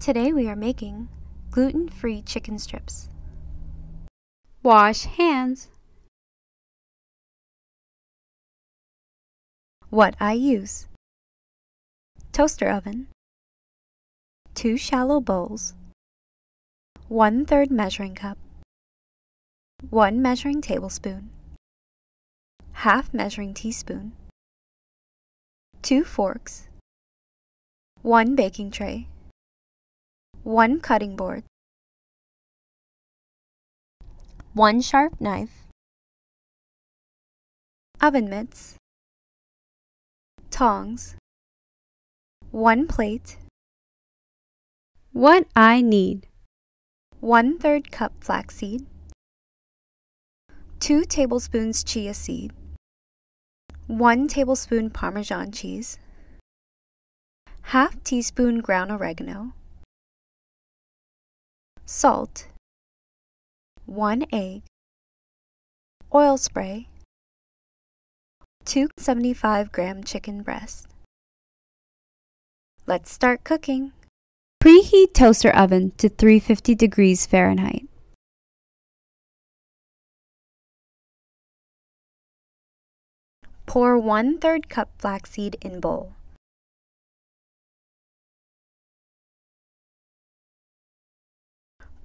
Today we are making gluten-free chicken strips. Wash hands. What I use. Toaster oven. Two shallow bowls. One third measuring cup. One measuring tablespoon. Half measuring teaspoon. Two forks. One baking tray. One cutting board. One sharp knife. Oven mitts. Tongs. One plate. What I need. 1 3rd cup flaxseed, 2 tablespoons chia seed, 1 tablespoon Parmesan cheese, half teaspoon ground oregano, salt, 1 egg, oil spray, 275 gram chicken breast. Let's start cooking. Preheat toaster oven to 350 degrees Fahrenheit. Pour 1 3rd cup flaxseed in bowl.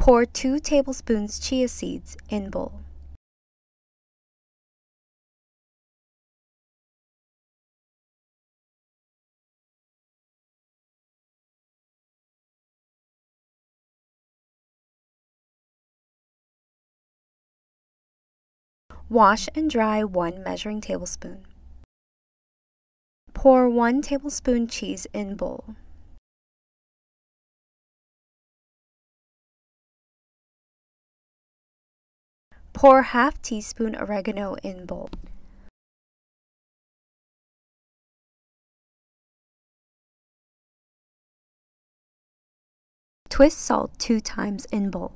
Pour 2 tablespoons chia seeds in bowl. Wash and dry 1 measuring tablespoon. Pour 1 tablespoon cheese in bowl. Pour half teaspoon oregano in bowl. Twist salt 2 times in bowl.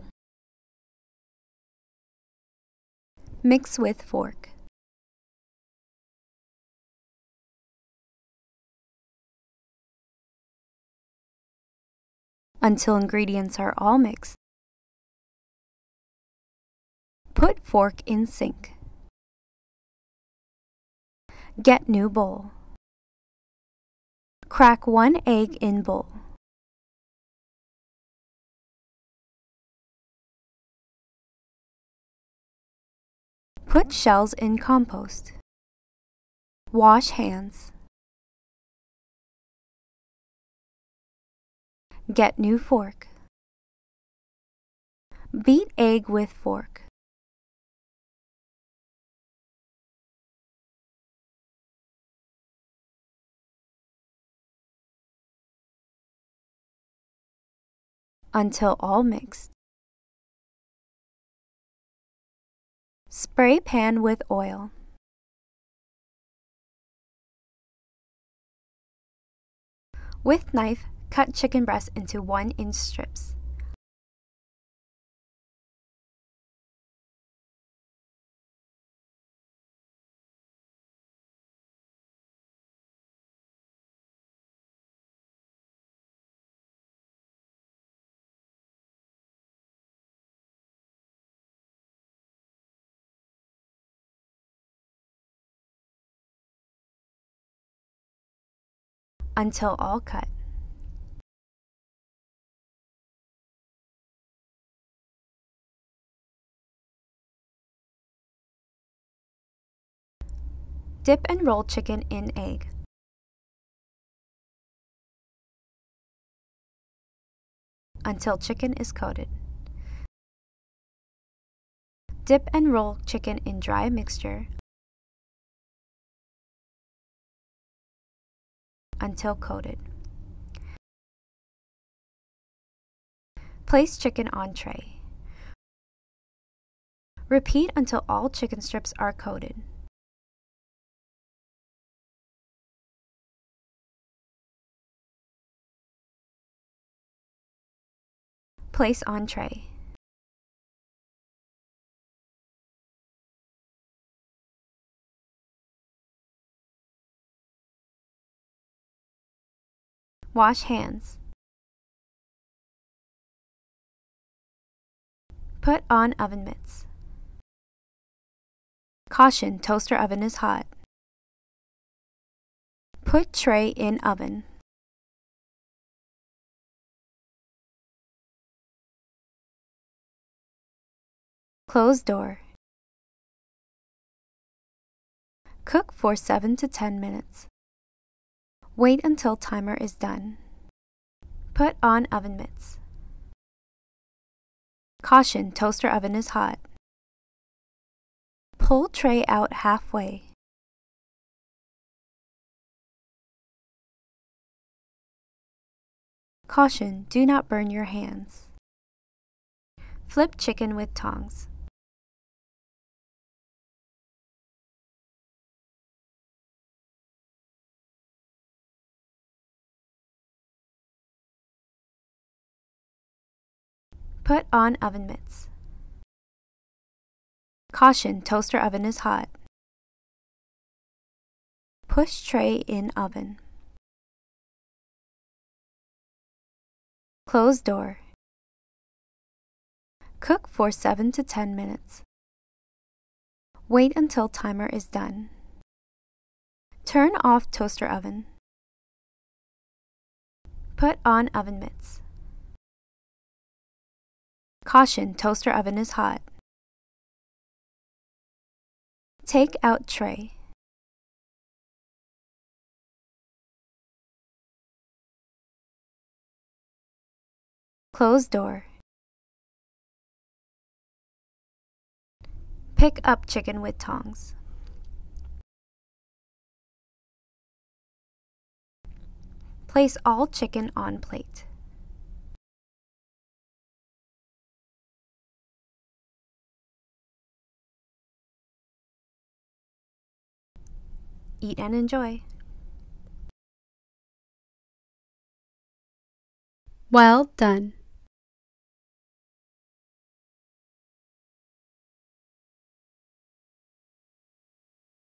Mix with fork. Until ingredients are all mixed. Put fork in sink. Get new bowl. Crack one egg in bowl. Put shells in compost. Wash hands. Get new fork. Beat egg with fork. Until all mixed. Spray pan with oil. With knife, cut chicken breast into 1 inch strips. Until all cut. Dip and roll chicken in egg. Until chicken is coated. Dip and roll chicken in dry mixture until coated. Place chicken on tray. Repeat until all chicken strips are coated. Place on tray. Wash hands. Put on oven mitts. Caution, toaster oven is hot. Put tray in oven. Close door. Cook for 7 to 10 minutes. Wait until timer is done. Put on oven mitts. Caution, toaster oven is hot. Pull tray out halfway. Caution, do not burn your hands. Flip chicken with tongs. Put on oven mitts. Caution, toaster oven is hot. Push tray in oven. Close door. Cook for 7 to 10 minutes. Wait until timer is done. Turn off toaster oven. Put on oven mitts. Caution, toaster oven is hot. Take out tray. Close door. Pick up chicken with tongs. Place all chicken on plate. Eat and enjoy. Well done.